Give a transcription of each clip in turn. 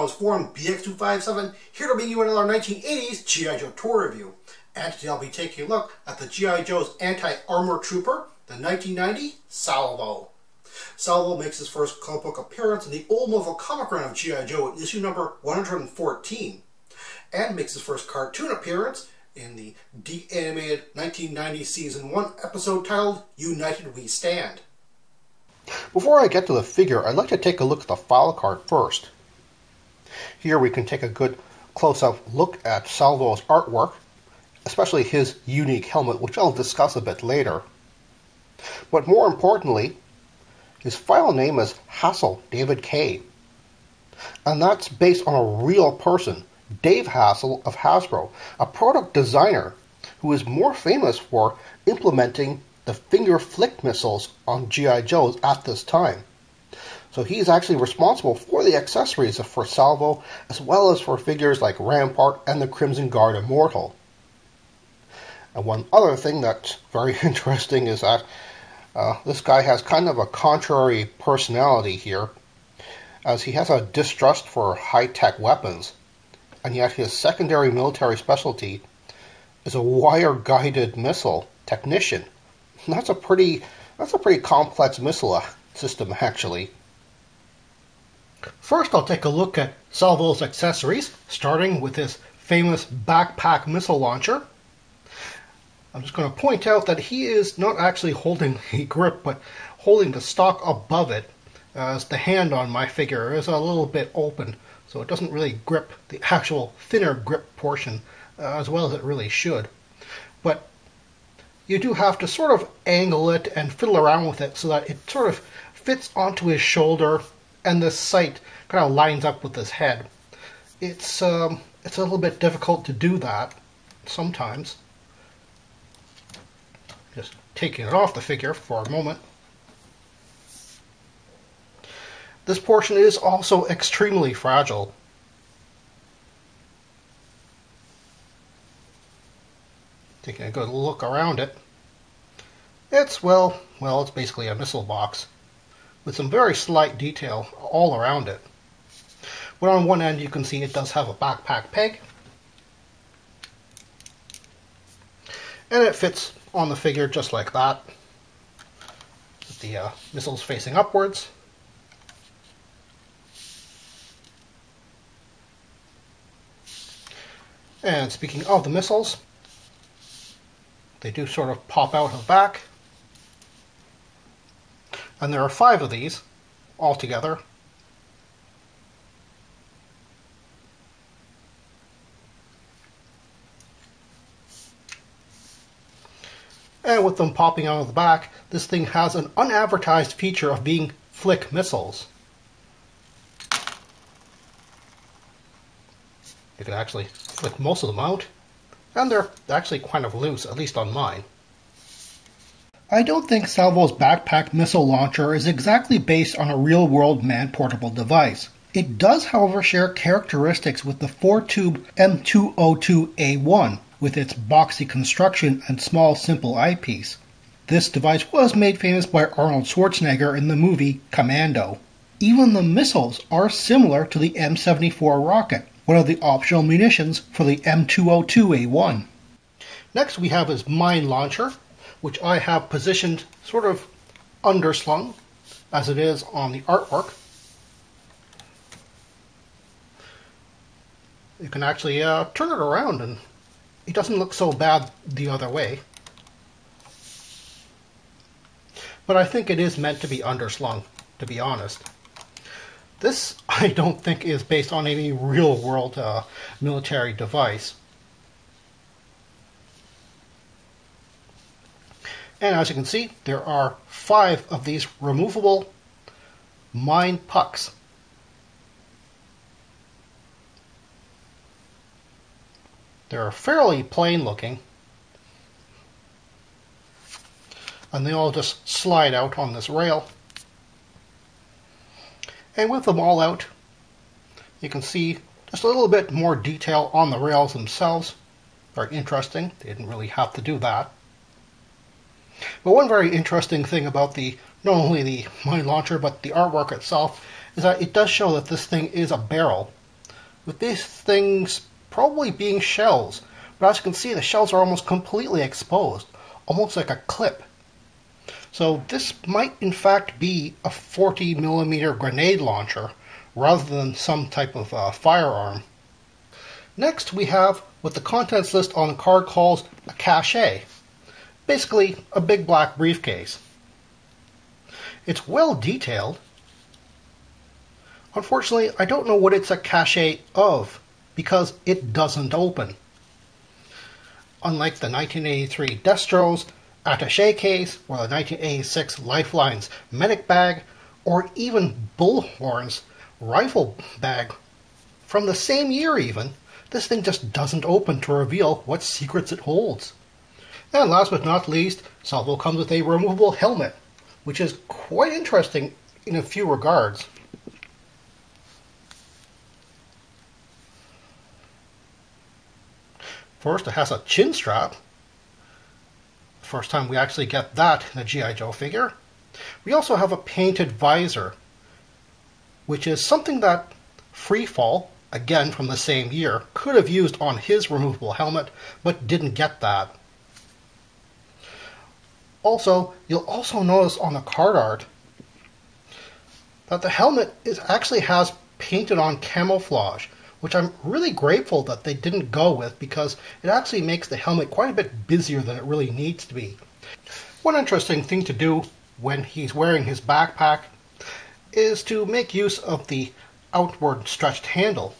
as FormBX257, here to bring you another 1980s G.I. Joe tour review. And today I'll be taking a look at the G.I. Joe's Anti-Armor Trooper, the 1990 Salvo. Salvo makes his first comic book appearance in the old Marvel comic run of G.I. Joe in issue number 114, and makes his first cartoon appearance in the DiC animated 1990 season 1 episode titled United We Stand. Before I get to the figure, I'd like to take a look at the file card first. Here we can take a good close-up look at Salvo's artwork, especially his unique helmet, which I'll discuss a bit later. But more importantly, his file name is Hassel David K. And that's based on a real person, Dave Hassel of Hasbro, a product designer who is more famous for implementing the finger flick missiles on G.I. Joes at this time. So he's actually responsible for the accessories for Salvo, as well as for figures like Rampart and the Crimson Guard Immortal. And one other thing that's very interesting is that uh, this guy has kind of a contrary personality here, as he has a distrust for high-tech weapons, and yet his secondary military specialty is a wire-guided missile technician that's a pretty that's a pretty complex missile system actually. First, I'll take a look at Salvo's accessories, starting with his famous backpack missile launcher. I'm just going to point out that he is not actually holding a grip, but holding the stock above it, as the hand on my figure is a little bit open, so it doesn't really grip the actual thinner grip portion uh, as well as it really should. But you do have to sort of angle it and fiddle around with it so that it sort of fits onto his shoulder and the sight kind of lines up with his head. It's um, it's a little bit difficult to do that sometimes. Just taking it off the figure for a moment. This portion is also extremely fragile. Taking a good look around it. It's, well, well, it's basically a missile box with some very slight detail all around it. But on one end you can see it does have a backpack peg. And it fits on the figure just like that. With the uh, missiles facing upwards. And speaking of the missiles, they do sort of pop out of the back. And there are five of these altogether. And with them popping out of the back, this thing has an unadvertised feature of being flick missiles. You can actually flick most of them out, and they're actually kind of loose, at least on mine. I don't think Salvo's backpack missile launcher is exactly based on a real world man portable device. It does, however, share characteristics with the four tube M202A1 with its boxy construction and small, simple eyepiece. This device was made famous by Arnold Schwarzenegger in the movie Commando. Even the missiles are similar to the M74 rocket, one of the optional munitions for the M202A1. Next, we have his mine launcher, which I have positioned sort of underslung as it is on the artwork. You can actually uh, turn it around and it doesn't look so bad the other way. But I think it is meant to be underslung, to be honest. This, I don't think, is based on any real-world uh, military device. And as you can see, there are five of these removable mine pucks. They're fairly plain looking. And they all just slide out on this rail. And with them all out, you can see just a little bit more detail on the rails themselves. Very interesting. They didn't really have to do that. But one very interesting thing about the not only the mine launcher but the artwork itself is that it does show that this thing is a barrel, with these things probably being shells. But as you can see, the shells are almost completely exposed, almost like a clip. So this might in fact be a 40 millimeter grenade launcher rather than some type of uh, firearm. Next we have what the contents list on the card calls a cache. Basically a big black briefcase. It's well detailed. Unfortunately, I don't know what it's a cache of because it doesn't open. Unlike the 1983 Destro's attache case or the 1986 Lifelines medic bag or even Bullhorn's rifle bag from the same year even, this thing just doesn't open to reveal what secrets it holds. And last but not least, Salvo comes with a removable helmet, which is quite interesting in a few regards. First, it has a chin strap. First time we actually get that in a G.I. Joe figure. We also have a painted visor, which is something that Freefall, again from the same year, could have used on his removable helmet, but didn't get that. Also, you'll also notice on the card art that the helmet is actually has painted on camouflage, which I'm really grateful that they didn't go with because it actually makes the helmet quite a bit busier than it really needs to be. One interesting thing to do when he's wearing his backpack is to make use of the outward stretched handle.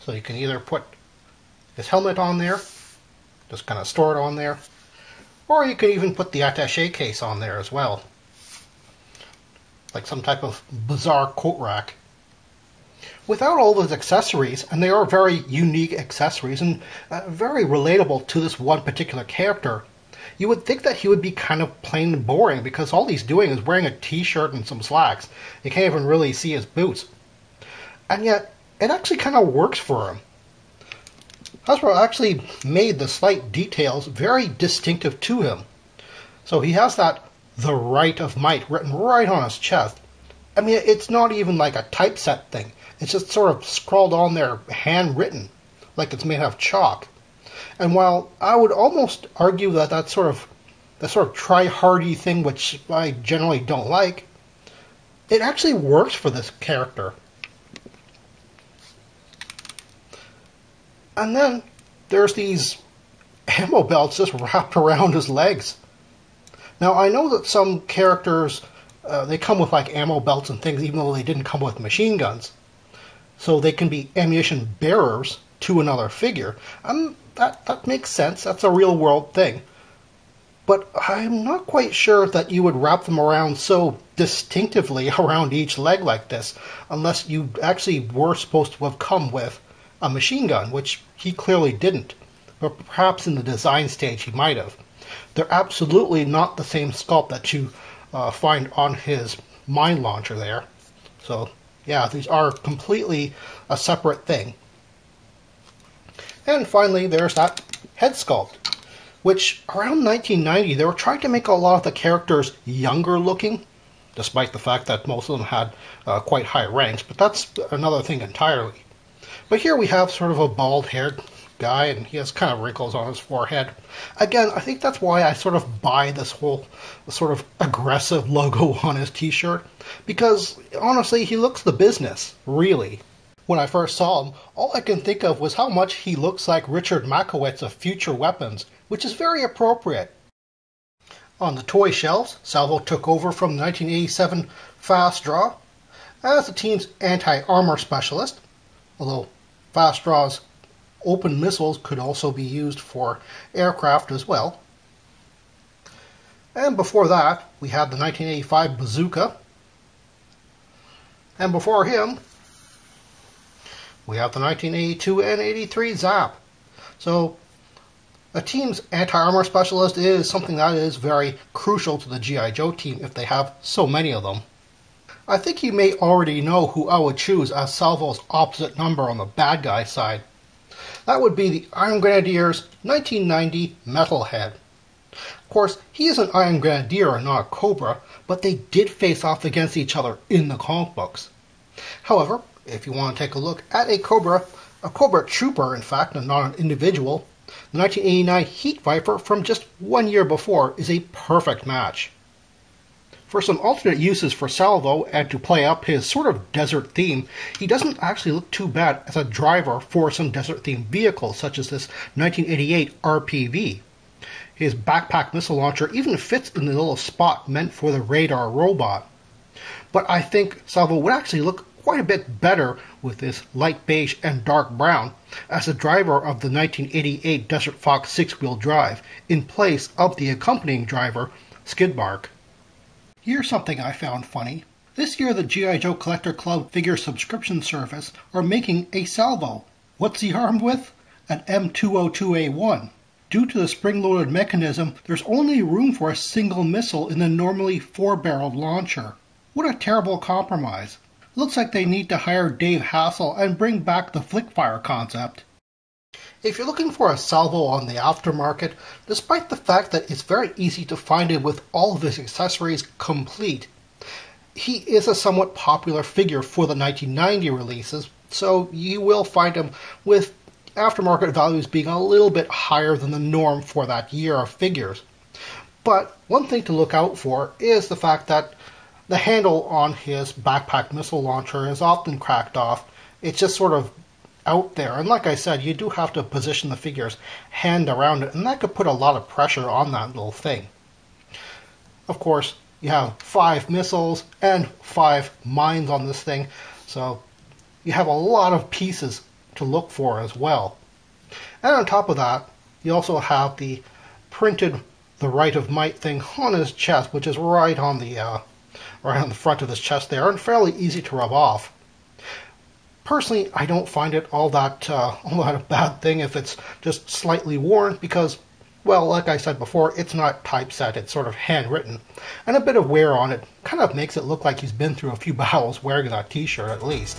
So you can either put his helmet on there, just kind of store it on there, or you can even put the attache case on there as well. Like some type of bizarre coat rack. Without all those accessories, and they are very unique accessories and uh, very relatable to this one particular character, you would think that he would be kind of plain and boring because all he's doing is wearing a t-shirt and some slacks. You can't even really see his boots. And yet, it actually kind of works for him. Hasbro actually made the slight details very distinctive to him. So he has that the right of might written right on his chest. I mean, it's not even like a typeset thing. It's just sort of scrawled on there, handwritten, like it's made out of chalk. And while I would almost argue that that sort of that sort of try-hardy thing, which I generally don't like, it actually works for this character. And then there's these ammo belts just wrapped around his legs. Now I know that some characters uh, they come with like ammo belts and things, even though they didn't come with machine guns, so they can be ammunition bearers to another figure. And that that makes sense. That's a real world thing. But I'm not quite sure that you would wrap them around so distinctively around each leg like this, unless you actually were supposed to have come with a machine gun, which he clearly didn't. But perhaps in the design stage he might have. They're absolutely not the same sculpt that you uh, find on his mine launcher there. So, yeah, these are completely a separate thing. And finally, there's that head sculpt, which around 1990 they were trying to make a lot of the characters younger looking, despite the fact that most of them had uh, quite high ranks, but that's another thing entirely. But here we have sort of a bald haired guy, and he has kind of wrinkles on his forehead. Again, I think that's why I sort of buy this whole sort of aggressive logo on his t shirt, because honestly, he looks the business, really. When I first saw him, all I can think of was how much he looks like Richard Machowicz of Future Weapons, which is very appropriate. On the toy shelves, Salvo took over from the 1987 Fast Draw as the team's anti armor specialist, although Fast Draw's open missiles could also be used for aircraft as well. And before that, we had the 1985 Bazooka. And before him, we have the 1982 and 83 Zap. So, a team's anti-armor specialist is something that is very crucial to the G.I. Joe team if they have so many of them. I think you may already know who I would choose as Salvo's opposite number on the bad guy side. That would be the Iron Grenadiers 1990 Metalhead. Of course, he is an Iron Grenadier and not a Cobra, but they did face off against each other in the comic books. However, if you want to take a look at a Cobra, a Cobra Trooper, in fact, and not an individual, the 1989 Heat Viper from just one year before is a perfect match. For some alternate uses for Salvo and to play up his sort of desert theme, he doesn't actually look too bad as a driver for some desert themed vehicles such as this 1988 RPV. His backpack missile launcher even fits in the little spot meant for the radar robot. But I think Salvo would actually look quite a bit better with this light beige and dark brown as the driver of the 1988 Desert Fox six-wheel drive in place of the accompanying driver, Skidmark. Here's something I found funny. This year the G.I. Joe Collector Club figure subscription service are making a salvo. What's he armed with? An M202A1. Due to the spring-loaded mechanism, there's only room for a single missile in the normally four-barreled launcher. What a terrible compromise. Looks like they need to hire Dave Hassel and bring back the flickfire concept. If you're looking for a salvo on the aftermarket, despite the fact that it's very easy to find it with all of his accessories complete, he is a somewhat popular figure for the 1990 releases, so you will find him with aftermarket values being a little bit higher than the norm for that year of figures. But one thing to look out for is the fact that the handle on his backpack missile launcher is often cracked off. It's just sort of out there. And like I said, you do have to position the figure's hand around it, and that could put a lot of pressure on that little thing. Of course, you have five missiles and five mines on this thing, so you have a lot of pieces to look for as well. And on top of that, you also have the printed the right of Might thing on his chest, which is right on the uh, right on the front of his chest there, and fairly easy to rub off. Personally, I don't find it all that uh, all that a bad thing if it's just slightly worn because, well, like I said before, it's not typeset; it's sort of handwritten, and a bit of wear on it kind of makes it look like he's been through a few battles wearing that T-shirt at least.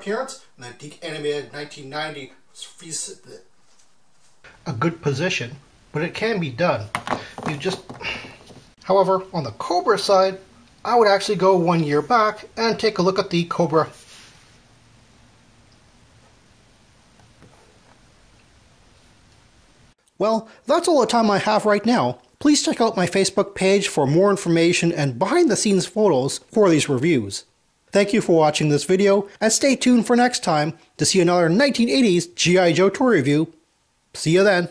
Appearance in the DiC animated 1990 a good position, but it can be done. You just However, on the Cobra side, I would actually go one year back and take a look at the Cobra Well, that's all the time I have right now. Please check out my Facebook page for more information and behind the scenes photos for these reviews. Thank you for watching this video, and stay tuned for next time to see another 1980s G.I. Joe toy review. See you then.